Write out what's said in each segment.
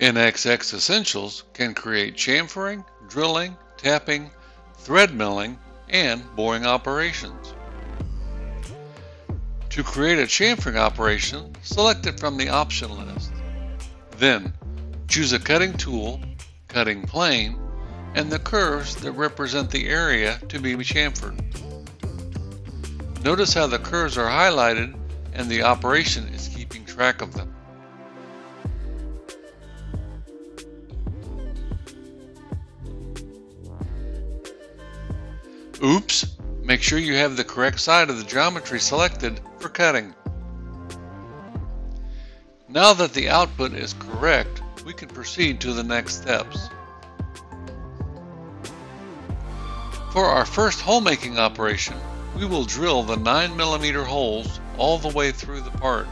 NXX Essentials can create chamfering, drilling, tapping, thread milling, and boring operations. To create a chamfering operation, select it from the option list. Then, choose a cutting tool, cutting plane, and the curves that represent the area to be chamfered. Notice how the curves are highlighted and the operation is keeping track of them. Oops! Make sure you have the correct side of the geometry selected for cutting. Now that the output is correct, we can proceed to the next steps. For our first hole making operation, we will drill the 9mm holes all the way through the part.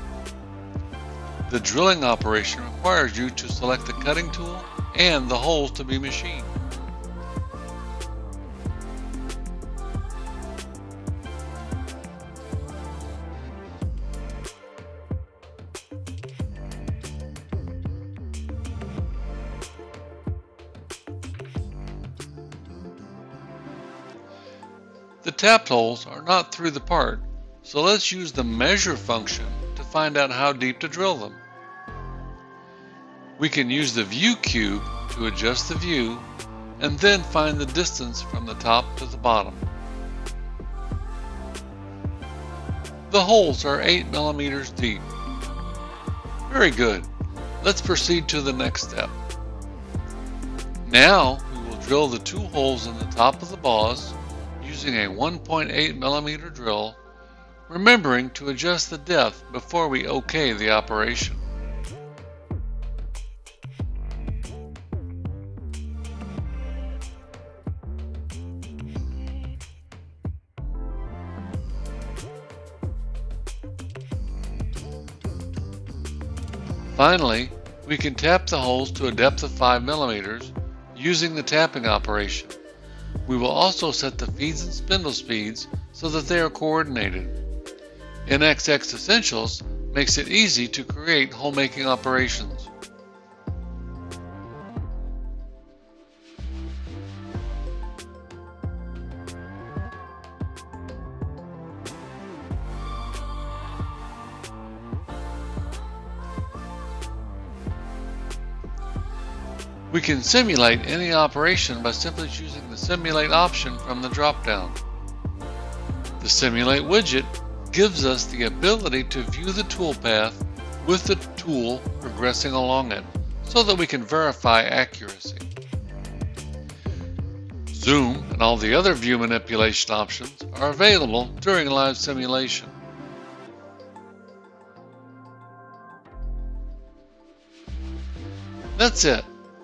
The drilling operation requires you to select the cutting tool and the holes to be machined. The tapped holes are not through the part, so let's use the measure function to find out how deep to drill them. We can use the view cube to adjust the view and then find the distance from the top to the bottom. The holes are 8 millimeters deep. Very good. Let's proceed to the next step. Now we will drill the two holes in the top of the boss using a 1.8 millimeter drill, remembering to adjust the depth before we OK the operation. Finally, we can tap the holes to a depth of 5 millimeters using the tapping operation. We will also set the feeds and spindle speeds so that they are coordinated. NXX Essentials makes it easy to create hole making operations. We can simulate any operation by simply choosing the Simulate option from the drop-down. The Simulate widget gives us the ability to view the toolpath with the tool progressing along it so that we can verify accuracy. Zoom and all the other view manipulation options are available during live simulation. That's it.